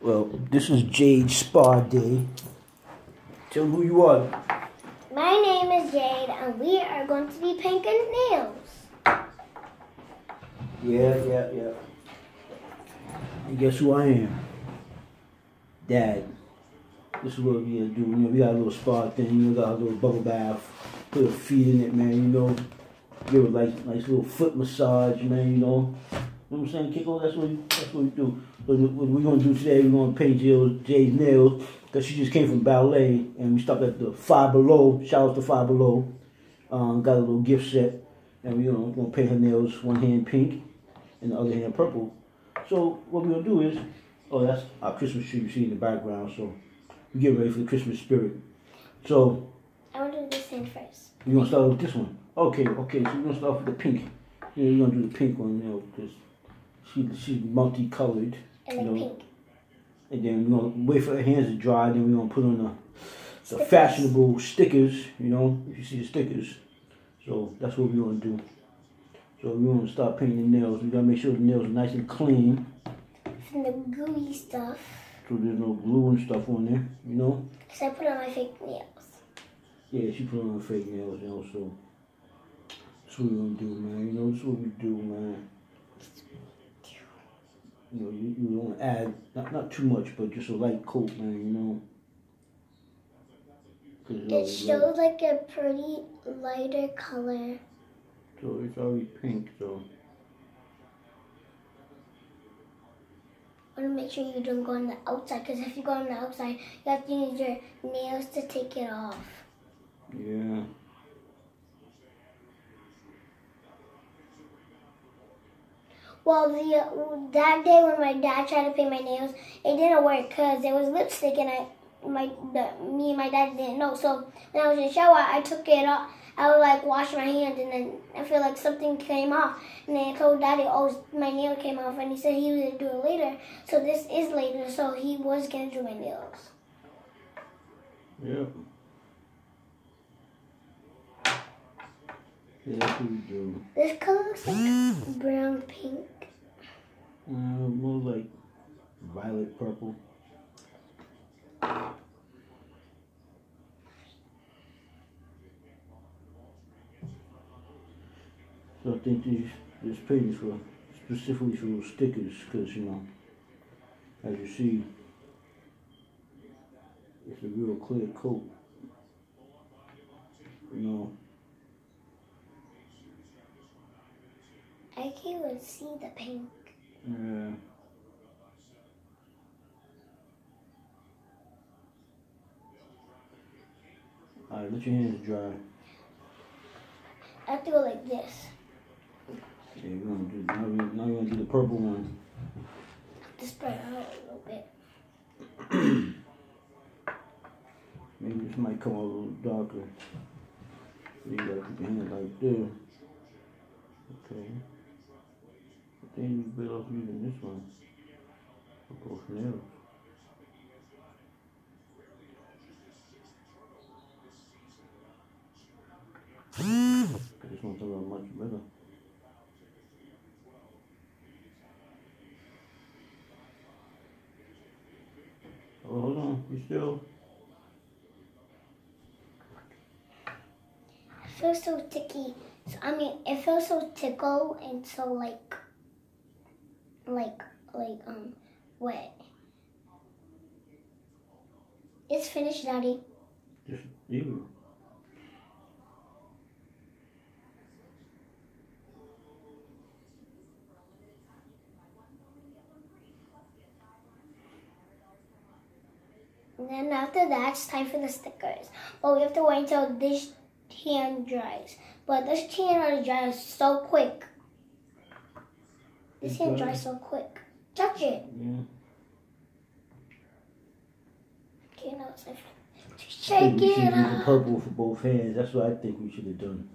Well, this is Jade Spa Day. Tell them who you are. My name is Jade, and we are going to be painting nails. Yeah, yeah, yeah. And guess who I am? Dad. This is what we gonna do. You know, we got a little spa thing. You know, got a little bubble bath. Put a feet in it, man. You know, give it like nice little foot massage, man. You know. You know what I'm saying, Kiko? That's what we, that's what we do. What, what we're gonna do today, we're gonna paint Jill's, Jay's nails because she just came from ballet and we stopped at the Five Below. Shout out to Five Below. Um, got a little gift set and we're gonna, gonna paint her nails one hand pink and the other hand purple. So what we're gonna do is, oh, that's our Christmas tree you see in the background. So we get ready for the Christmas spirit. So I want to do this hand first. you gonna start with this one? Okay, okay. So we're gonna start with the pink. Yeah, you're gonna do the pink one, know, because she she's multicolored. I You know, pink. and then we're gonna wait for her hands to dry. Then we're gonna put on the, the Stickers. fashionable stickers. You know, if you see the stickers. So that's what we're gonna do. So we're gonna start painting the nails. We gotta make sure the nails are nice and clean, From the gooey stuff. so there's no glue and stuff on there. You know. Because I put on my fake nails. Yeah, she put on her fake nails, you know. So that's what we're gonna do, man. You know, that's what we do, man. You know, you, you want to add not not too much, but just a light coat, man. You know. It shows like a pretty lighter color. So it's already pink, so I want to make sure you don't go on the outside. Because if you go on the outside, you have to use your nails to take it off. yeah. Well, the that day when my dad tried to paint my nails, it didn't work because there was lipstick and I my the, me and my dad didn't know. So when I was in the shower, I took it off. I would like wash my hands and then I feel like something came off. And then I told daddy, oh, my nail came off, and he said he was going to do it later. So this is later. So he was gonna do my nails. Yep. Yeah, do. This color looks like brown pink. Uh, more like violet purple. So I think these this page is for specifically for stickers, because you know, as you see, it's a real clear coat. You know, I can't even see the pink. Uh, yeah. Alright, let your hands dry. I have to go like this. Yeah, you're gonna do now. You're, now you're gonna do the purple one. Just spread out a little bit. Maybe this might come out a little darker. So you gotta put your hand like this. Okay. Then you better off using this one. For both nails. This one's little much better. Oh, hold on. You still? It feels so ticky. So, I mean, it feels so tickle and so like, like, like, um, wet. It's finished, Daddy. Just you. And then after that, it's time for the stickers. But we have to wait until this hand dries. But this hand already dries so quick. This hand dries so quick. Touch it. Yeah. Okay, now it's. I Shake we should the purple for both hands. That's what I think we should have done.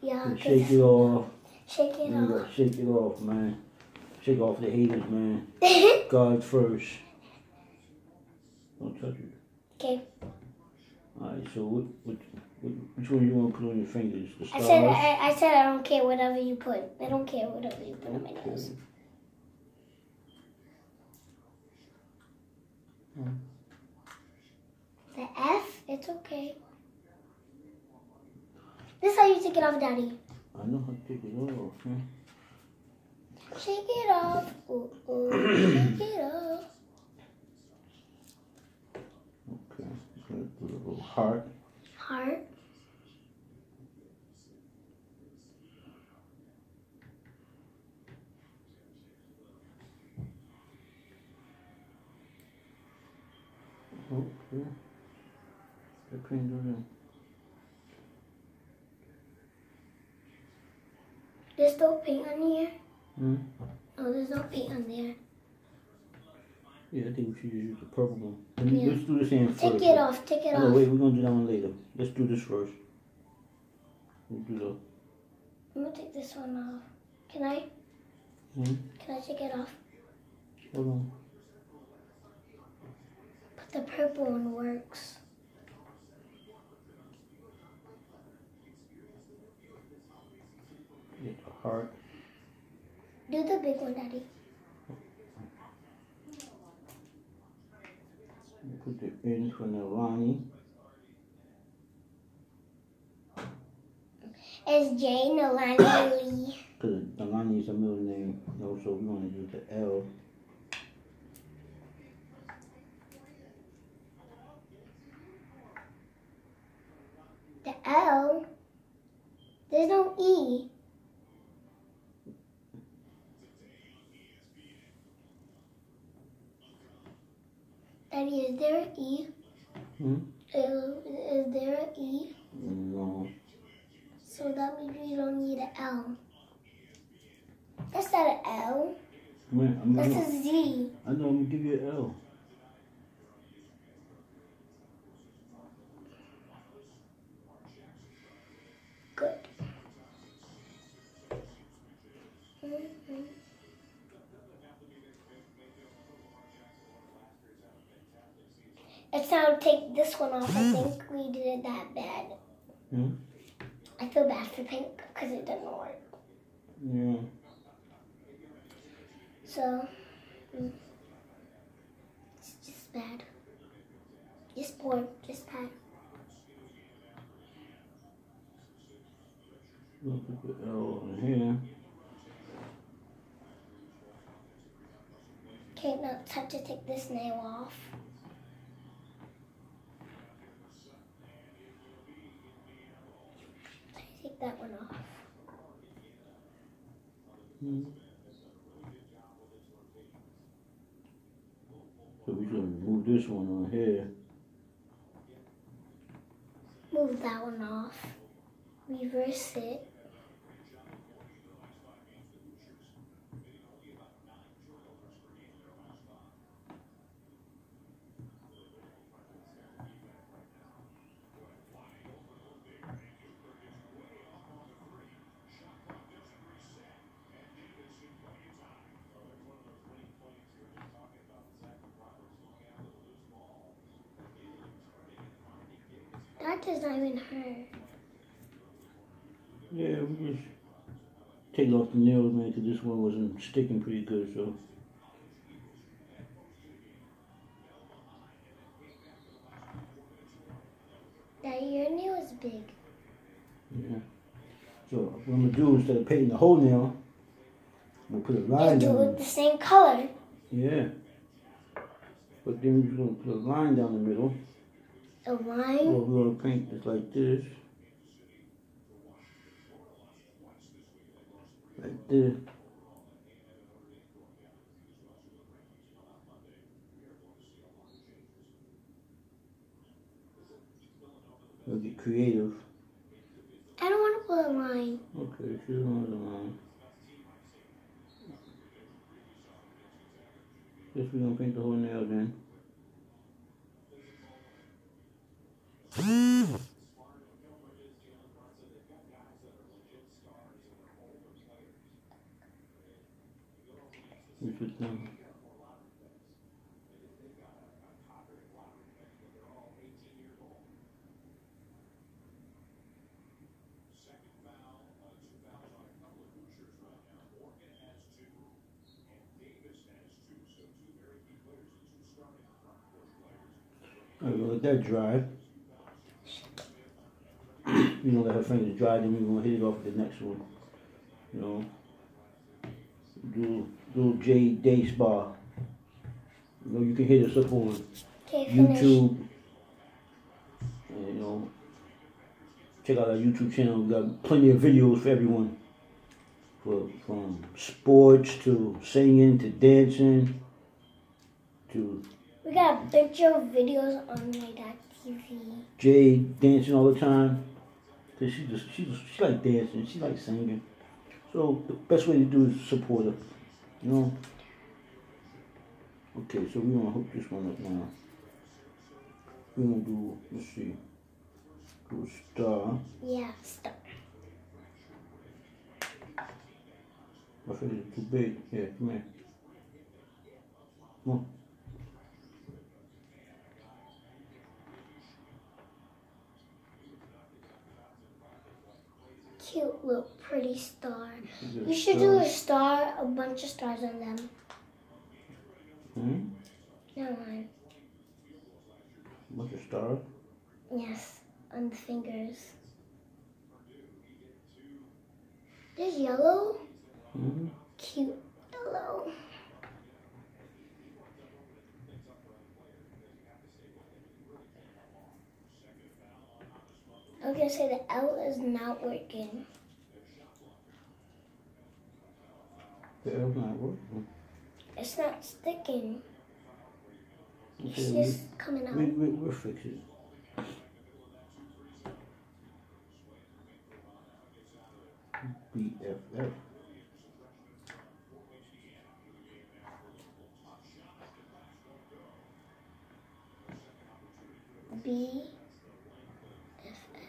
Yeah, So shake it off. shake it You off. shake it off, man. Shake off the haters, man. God first. Don't touch it. okay. Alright, so what, what, what, which one you want to put on your fingers? The I said I, I said I don't care whatever you put. I don't care whatever you put on my nose. Hmm. The F, it's okay. This is how you take it off, Daddy. I know how to take it off. Huh? Shake it off. Ooh, ooh. Shake it off. Okay. Do a little heart. Heart. Okay. The paint on it. There's no paint on here. Hmm? Oh, there's no paint on there. Yeah, I think we should use the purple one. Let me, Yeah. Let's do this hand first. Take it off. Take it Oh, no, off. wait, we're gonna do that one later. Let's do this first. We'll do the. I'm gonna take this one off. Can I? Hmm? Can I take it off? Hold on. The purple one works. Get the heart. Do the big one, Daddy. Put the N for Nalani. It's Jay Nalani Lee. Because Nalani is a middle name. No, so we're gonna use the L. The L. There's no E. Daddy, is there an E? Hmm? Uh, Is there an E? No. So that means we don't need an L. That's not an L. Man, I'm That's gonna, a Z. I know, I'm gonna give you an L. Good. Mhm. It's time to take this one off. I think we did it that bad. Hmm? I feel bad for pink because it doesn't work. Yeah. So, mm, it's just bad. Just poor, just bad. We'll put the L on here. Okay, now it's time to take this nail off. Take that one off. So we're gonna this one on here. Move that one off. Reverse it. That does not even hurt. Yeah, we just take off the nails, man, because this one wasn't sticking pretty good, so. Daddy, your nail is big. Yeah. So what I'm gonna do instead of painting the whole nail, we'll put a line Just do it the same color. Yeah. But then we're just gonna put a line down the middle. A line. we're gonna paint it like this. Like this. We'll get creative. I don't want to put a line. Okay, she's on the line. Guess we're gonna paint the whole nail then. Is done. Alright, we'll let that dry. You know, let her fingers dry, then we're gonna hit it off with the next one. You know, do little J Day Spa. You know, you can hit us up on YouTube. And, you know, check out our YouTube channel. We got plenty of videos for everyone. For, from sports to singing to dancing to We got a bunch of videos on my dad's TV. Jay dancing all the time. Cause she just she just she like dancing. She like singing. So the best way to do is support her. You know. Okay, so we're gonna hook this one up now. We're gonna do let's see. Do a star. Yeah, stop. My face is too big. Yeah, come here. Come on. Cute little pretty star. You should do a star, a bunch of stars on them. Hmm? Never mind. Bunch of stars. Yes, on the fingers. There's yellow. Mm-hmm. Cute yellow. I was gonna say the L is not working. The L's not working. It's not sticking. It's Okay, we, just coming out. we, we, we'll fix it. BFF. B F F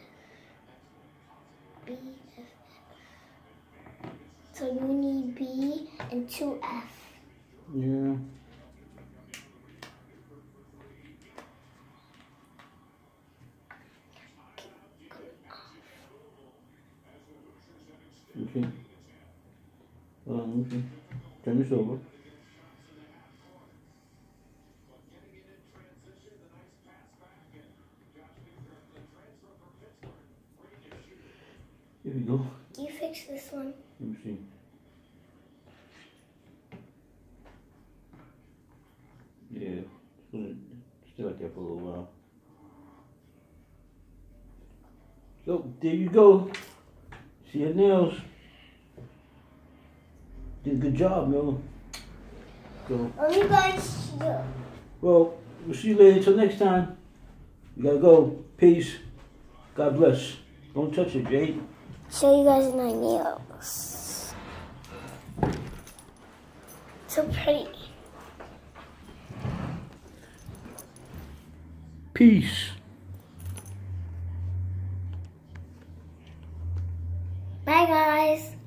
B F F. So you need B and two F. Yeah. Okay. Um, okay. Turn this over. Here we go. You fix this one. Let me see. Yeah, it's gonna stay like that for a little while. So there you go. See your nails. Did a good job, Miller. So, Oh, you guys. well, we'll see you later. Until next time. you gotta go. Peace. God bless. Don't touch it, Jade. Show you guys my nails. So pretty. Peace. Bye, guys.